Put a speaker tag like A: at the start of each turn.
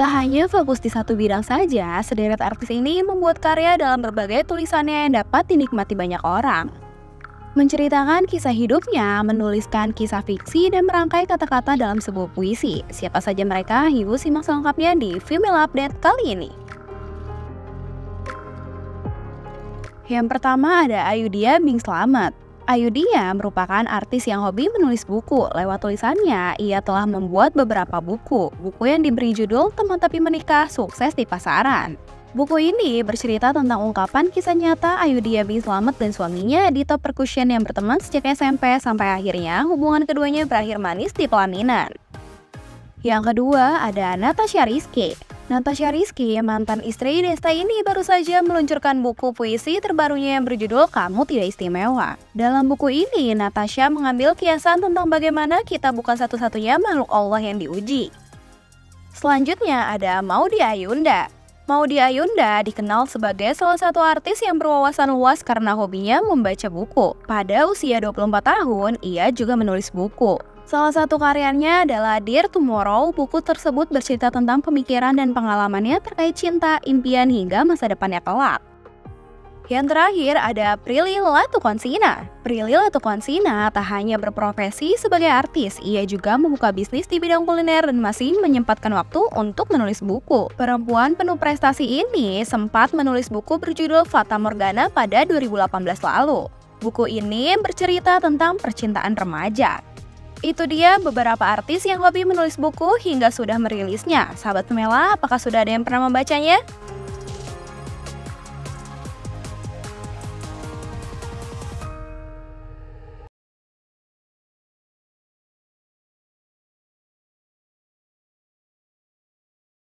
A: Tak hanya fokus di satu bidang saja, sederet artis ini membuat karya dalam berbagai tulisannya yang dapat dinikmati banyak orang. Menceritakan kisah hidupnya, menuliskan kisah fiksi, dan merangkai kata-kata dalam sebuah puisi. Siapa saja mereka, yuk simak selengkapnya di Female Update kali ini. Yang pertama ada Ayudia Bing Slamet. Ayudia merupakan artis yang hobi menulis buku. Lewat tulisannya, ia telah membuat beberapa buku. Buku yang diberi judul Teman Tapi Menikah Sukses di Pasaran. Buku ini bercerita tentang ungkapan kisah nyata Ayudia Bing Slamet dan suaminya di top percussion yang berteman sejak SMP sampai akhirnya hubungan keduanya berakhir manis di pelaminan. Yang kedua ada Natasha Rizky. Natasha Rizky, mantan istri Desta ini baru saja meluncurkan buku puisi terbarunya yang berjudul Kamu Tidak Istimewa. Dalam buku ini, Natasha mengambil kiasan tentang bagaimana kita bukan satu-satunya makhluk Allah yang diuji. Selanjutnya ada Maudi Ayunda. Maudi Ayunda dikenal sebagai salah satu artis yang berwawasan luas karena hobinya membaca buku. Pada usia 24 tahun, ia juga menulis buku. Salah satu karyanya adalah Dear Tomorrow. Buku tersebut bercerita tentang pemikiran dan pengalamannya terkait cinta, impian, hingga masa depannya kelak. Yang terakhir ada Prilly Latukonsina. Prilly Latukonsina tak hanya berprofesi sebagai artis, ia juga membuka bisnis di bidang kuliner dan masih menyempatkan waktu untuk menulis buku. Perempuan penuh prestasi ini sempat menulis buku berjudul Fata Morgana pada 2018 lalu. Buku ini bercerita tentang percintaan remaja. Itu dia beberapa artis yang hobi menulis buku hingga sudah merilisnya. Sahabat Pemela, apakah sudah ada yang pernah membacanya?